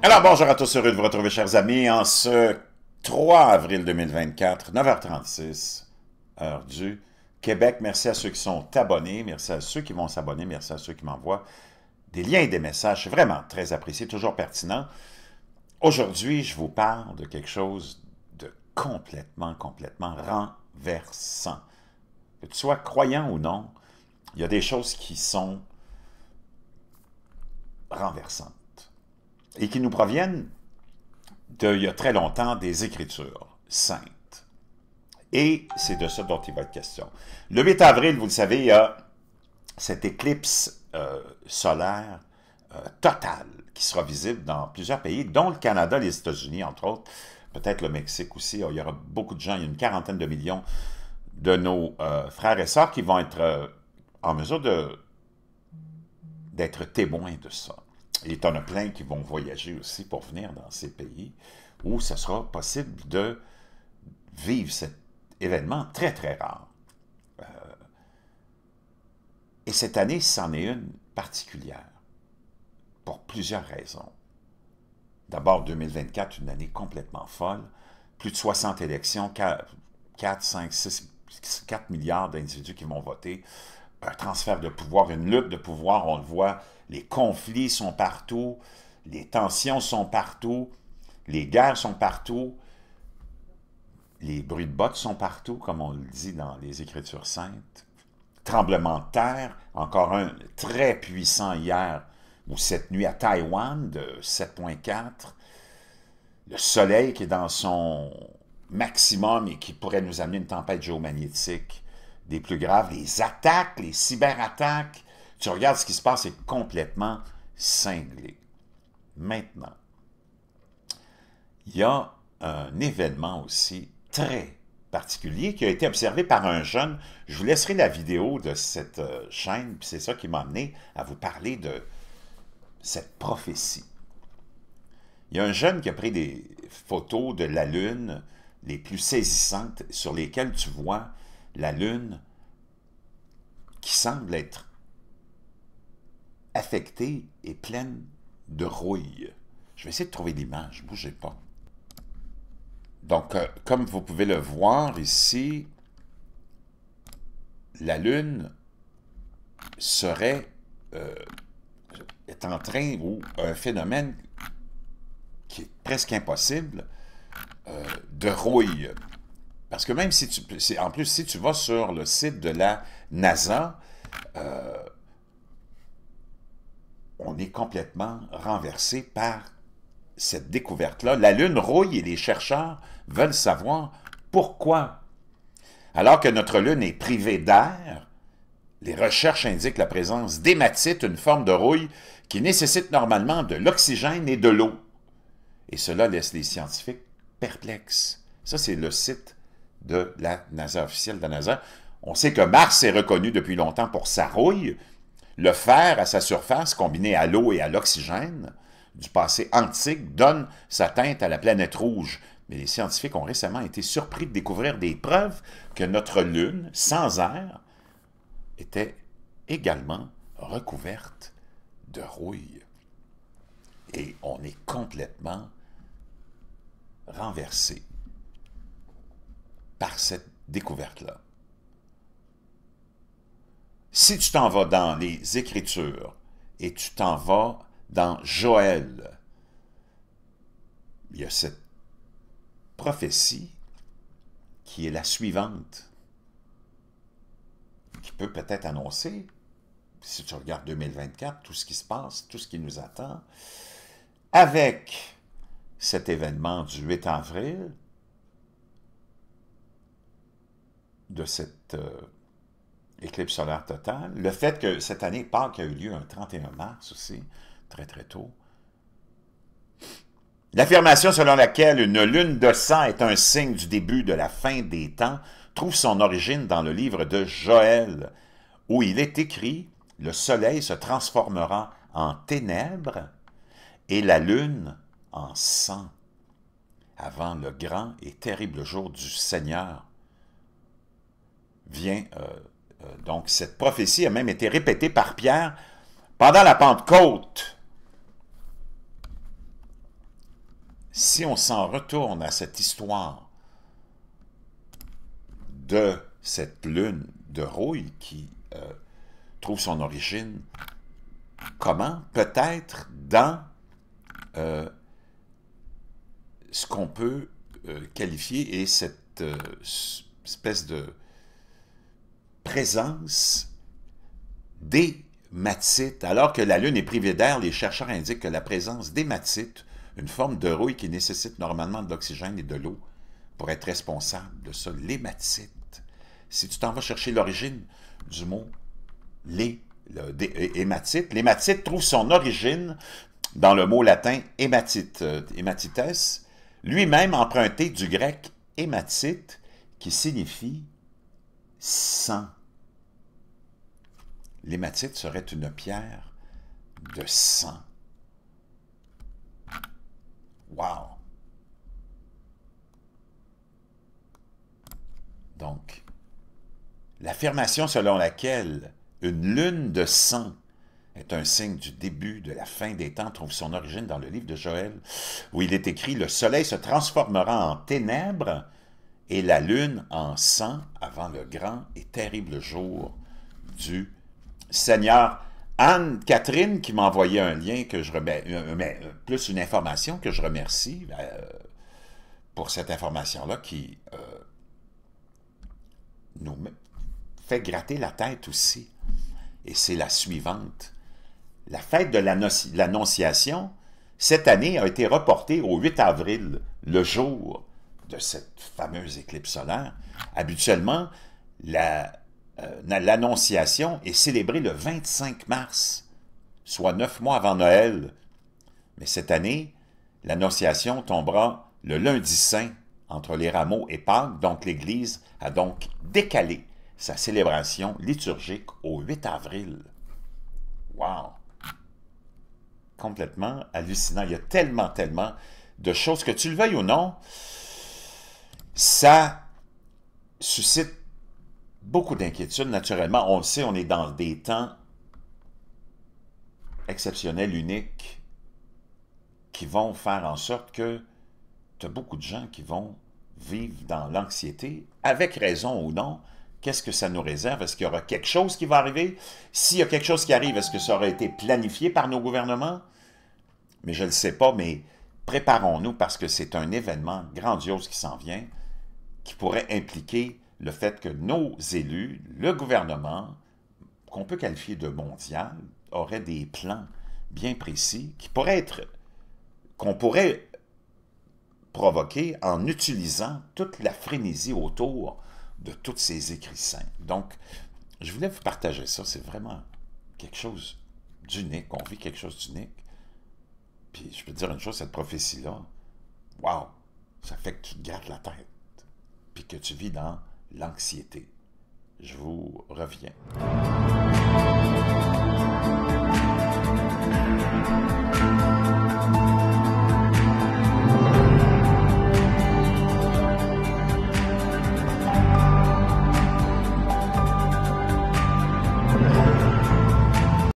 Alors bonjour à tous, heureux de vous retrouver chers amis en ce 3 avril 2024, 9h36, heure du Québec. Merci à ceux qui sont abonnés, merci à ceux qui vont s'abonner, merci à ceux qui m'envoient des liens et des messages. Vraiment très apprécié, toujours pertinent. Aujourd'hui, je vous parle de quelque chose de complètement, complètement renversant. Que tu sois croyant ou non, il y a des choses qui sont renversantes et qui nous proviennent d'il y a très longtemps des Écritures saintes. Et c'est de ça dont il va être question. Le 8 avril, vous le savez, il y a cette éclipse euh, solaire euh, totale qui sera visible dans plusieurs pays, dont le Canada, les États-Unis, entre autres, peut-être le Mexique aussi. Il y aura beaucoup de gens, il y a une quarantaine de millions de nos euh, frères et sœurs qui vont être en mesure d'être témoins de ça. Et y en a plein qui vont voyager aussi pour venir dans ces pays où ce sera possible de vivre cet événement très, très rare. Euh, et cette année, c'en est une particulière, pour plusieurs raisons. D'abord, 2024, une année complètement folle. Plus de 60 élections, 4, 5, 6, 4 milliards d'individus qui vont voter. Un transfert de pouvoir, une lutte de pouvoir, on le voit les conflits sont partout, les tensions sont partout, les guerres sont partout, les bruits de bottes sont partout, comme on le dit dans les Écritures saintes. Tremblement de terre, encore un très puissant hier ou cette nuit à Taïwan de 7.4. Le soleil qui est dans son maximum et qui pourrait nous amener une tempête géomagnétique des plus graves. Les attaques, les cyberattaques, tu regardes ce qui se passe, c'est complètement cinglé. Maintenant, il y a un événement aussi très particulier qui a été observé par un jeune. Je vous laisserai la vidéo de cette euh, chaîne, puis c'est ça qui m'a amené à vous parler de cette prophétie. Il y a un jeune qui a pris des photos de la Lune les plus saisissantes sur lesquelles tu vois la Lune qui semble être affectée et pleine de rouille. Je vais essayer de trouver l'image, bougez pas. Donc, euh, comme vous pouvez le voir ici, la Lune serait euh, est en train, ou un phénomène qui est presque impossible, euh, de rouille. Parce que même si tu... En plus, si tu vas sur le site de la NASA, on est complètement renversé par cette découverte-là. La Lune rouille et les chercheurs veulent savoir pourquoi. Alors que notre Lune est privée d'air, les recherches indiquent la présence d'hématite, une forme de rouille qui nécessite normalement de l'oxygène et de l'eau. Et cela laisse les scientifiques perplexes. Ça, c'est le site de la NASA officielle de la NASA. On sait que Mars est reconnu depuis longtemps pour sa rouille, le fer à sa surface, combiné à l'eau et à l'oxygène du passé antique, donne sa teinte à la planète rouge. Mais les scientifiques ont récemment été surpris de découvrir des preuves que notre Lune, sans air, était également recouverte de rouille. Et on est complètement renversé par cette découverte-là. Si tu t'en vas dans les Écritures et tu t'en vas dans Joël, il y a cette prophétie qui est la suivante, qui peut peut-être annoncer, si tu regardes 2024, tout ce qui se passe, tout ce qui nous attend, avec cet événement du 8 avril, de cette euh, éclipse solaire totale. Le fait que cette année, Pâques a eu lieu un 31 mars aussi, très très tôt. L'affirmation selon laquelle une lune de sang est un signe du début de la fin des temps trouve son origine dans le livre de Joël, où il est écrit « Le soleil se transformera en ténèbres et la lune en sang, avant le grand et terrible jour du Seigneur. » Vient euh, euh, donc, cette prophétie a même été répétée par Pierre pendant la Pentecôte. si on s'en retourne à cette histoire de cette lune de rouille qui euh, trouve son origine, comment? Peut-être dans ce qu'on peut qualifier et cette espèce de présence d'hématite. Alors que la Lune est privée d'air, les chercheurs indiquent que la présence d'hématite, une forme de rouille qui nécessite normalement de l'oxygène et de l'eau, pour être responsable de ça, l'hématite. Si tu t'en vas chercher l'origine du mot hématite, l'hématite trouve son origine dans le mot latin hématite, euh, hématites, lui-même emprunté du grec hématite, qui signifie sang. L'hématite serait une pierre de sang. Wow! Donc, l'affirmation selon laquelle une lune de sang est un signe du début de la fin des temps trouve son origine dans le livre de Joël, où il est écrit « Le soleil se transformera en ténèbres et la lune en sang avant le grand et terrible jour du Seigneur. Anne-Catherine qui m'a envoyé un lien que je remets, plus une information que je remercie euh, pour cette information-là qui euh, nous fait gratter la tête aussi. Et c'est la suivante. La fête de l'Annonciation, cette année, a été reportée au 8 avril, le jour de cette fameuse éclipse solaire. Habituellement, euh, l'Annonciation est célébrée le 25 mars, soit neuf mois avant Noël. Mais cette année, l'Annonciation tombera le lundi saint entre les rameaux et Pâques, donc l'Église a donc décalé sa célébration liturgique au 8 avril. Wow! Complètement hallucinant. Il y a tellement, tellement de choses que tu le veuilles ou non, ça suscite beaucoup d'inquiétudes, naturellement. On le sait, on est dans des temps exceptionnels, uniques, qui vont faire en sorte que tu as beaucoup de gens qui vont vivre dans l'anxiété, avec raison ou non. Qu'est-ce que ça nous réserve? Est-ce qu'il y aura quelque chose qui va arriver? S'il y a quelque chose qui arrive, est-ce que ça aurait été planifié par nos gouvernements? Mais je ne le sais pas, mais préparons-nous parce que c'est un événement grandiose qui s'en vient qui pourrait impliquer le fait que nos élus, le gouvernement, qu'on peut qualifier de mondial, auraient des plans bien précis qui pourraient être, qu'on pourrait provoquer en utilisant toute la frénésie autour de tous ces écrits saints. Donc, je voulais vous partager ça. C'est vraiment quelque chose d'unique. On vit quelque chose d'unique. Puis, je peux dire une chose, cette prophétie-là, wow, ça fait que tu gardes la tête que tu vis dans l'anxiété. Je vous reviens.